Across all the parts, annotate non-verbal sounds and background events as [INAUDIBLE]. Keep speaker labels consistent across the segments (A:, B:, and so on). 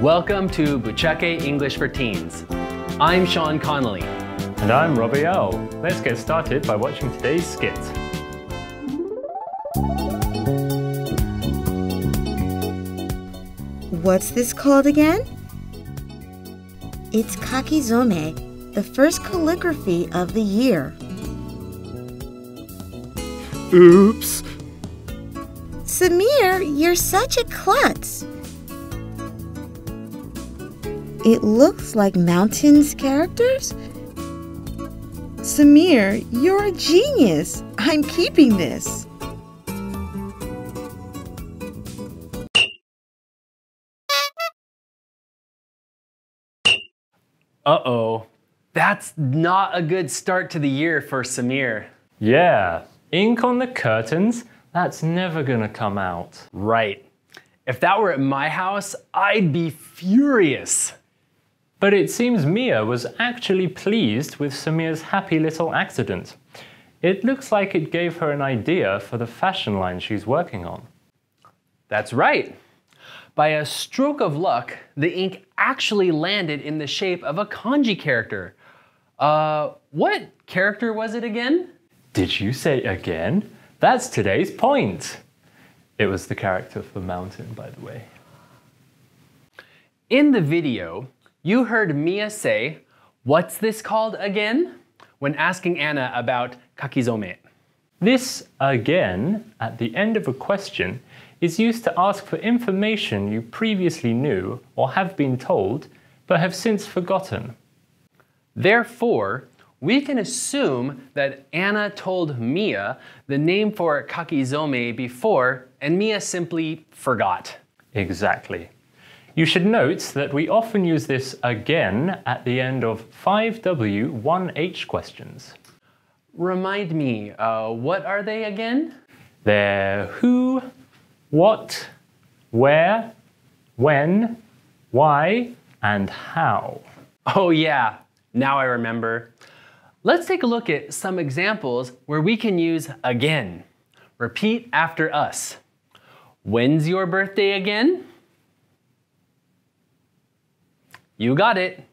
A: Welcome to Bucheke English for Teens. I'm Sean Connolly.
B: And I'm Robbie L. Let's get started by watching today's skit.
C: What's this called again? It's kakizome, the first calligraphy of the year.
D: Oops.
C: Samir, you're such a klutz. It looks like mountains characters? Samir, you're a genius. I'm keeping this.
A: Uh-oh. That's not a good start to the year for Samir.
B: Yeah, ink on the curtains, that's never gonna come out.
A: Right. If that were at my house, I'd be furious.
B: But it seems Mia was actually pleased with Samir's happy little accident. It looks like it gave her an idea for the fashion line she's working on.
A: That's right. By a stroke of luck, the ink actually landed in the shape of a kanji character. Uh, what character was it again?
B: Did you say again? That's today's point. It was the character for Mountain, by the way.
A: In the video, you heard Mia say, What's this called again? when asking Anna about kakizome.
B: This again at the end of a question is used to ask for information you previously knew or have been told but have since forgotten.
A: Therefore, we can assume that Anna told Mia the name for kakizome before and Mia simply forgot.
B: Exactly. You should note that we often use this again at the end of 5W 1H questions.
A: Remind me, uh, what are they again?
B: They're who, what, where, when, why, and how.
A: Oh, yeah, now I remember. Let's take a look at some examples where we can use again. Repeat after us. When's your birthday again? You got it.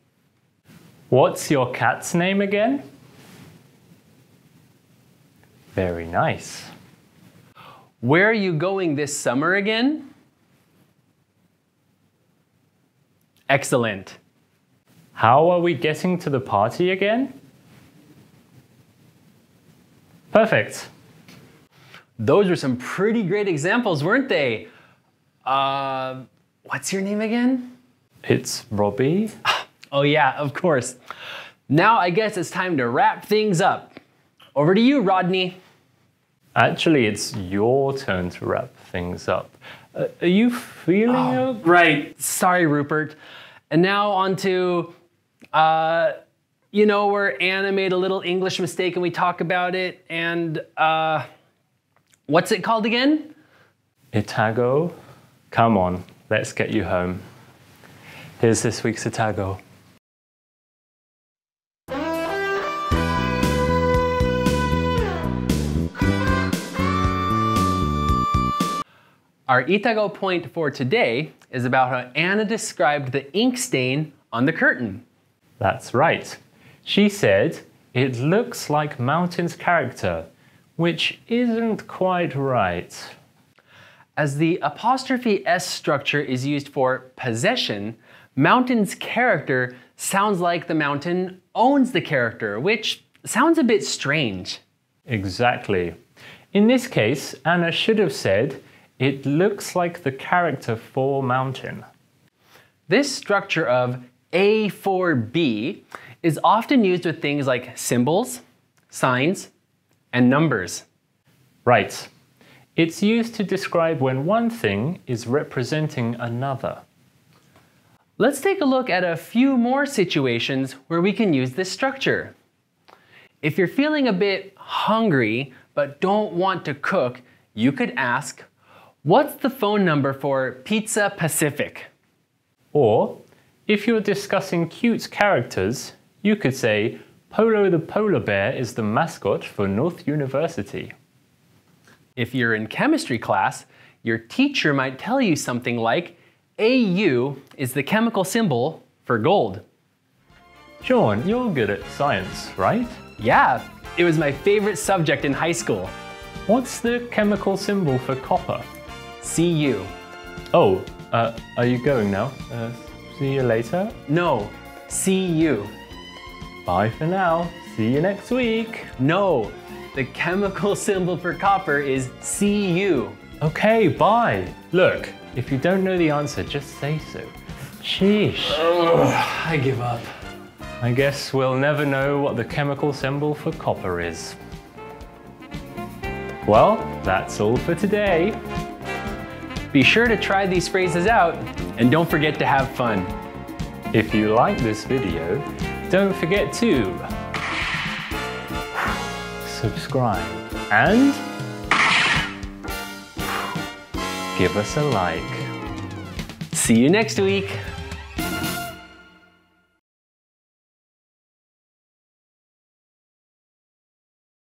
B: What's your cat's name again? Very nice.
A: Where are you going this summer again? Excellent.
B: How are we getting to the party again? Perfect.
A: Those were some pretty great examples, weren't they? Uh, what's your name again?
B: It's Robbie. [LAUGHS]
A: Oh, yeah, of course. Now I guess it's time to wrap things up. Over to you, Rodney.
B: Actually, it's your turn to wrap things up. Uh, are you feeling
A: Oh,
B: okay?
A: right. Sorry, Rupert. And now on to, uh, you know, where Anna made a little English mistake and we talk about it. And uh, what's it called again?
B: Itago? Come on, let's get you home. Here's this week's Itago.
A: Our Itago point for today is about how Anna described the ink stain on the curtain.
B: That's right. She said, it looks like Mountain's character, which isn't quite right.
A: As the apostrophe S structure is used for possession, Mountain's character sounds like the mountain owns the character, which sounds a bit strange.
B: Exactly. In this case, Anna should have said, it looks like the character for Mountain.
A: This structure of A for B is often used with things like symbols, signs, and numbers.
B: Right. It's used to describe when one thing is representing another.
A: Let's take a look at a few more situations where we can use this structure. If you're feeling a bit hungry but don't want to cook, you could ask, What's the phone number for Pizza Pacific?
B: Or, if you're discussing cute characters, you could say, Polo the polar bear is the mascot for North University.
A: If you're in chemistry class, your teacher might tell you something like AU is the chemical symbol for gold.
B: Sean, you're good at science, right?
A: Yeah, it was my favorite subject in high school.
B: What's the chemical symbol for copper?
A: CU.
B: Oh, uh, are you going now? Uh, see you later.
A: No, CU.
B: Bye for now. See you next week.
A: No, the chemical [LAUGHS] symbol for copper is Cu.
B: Okay, bye. Look, if you don't know the answer, just say so. Sheesh.
A: I give up.
B: I guess we'll never know what the chemical symbol for copper is. Well, that's all for today.
A: Be sure to try these phrases out and don't forget to have fun.
B: If you like this video, don't forget to subscribe and give us a like.
A: See you next week.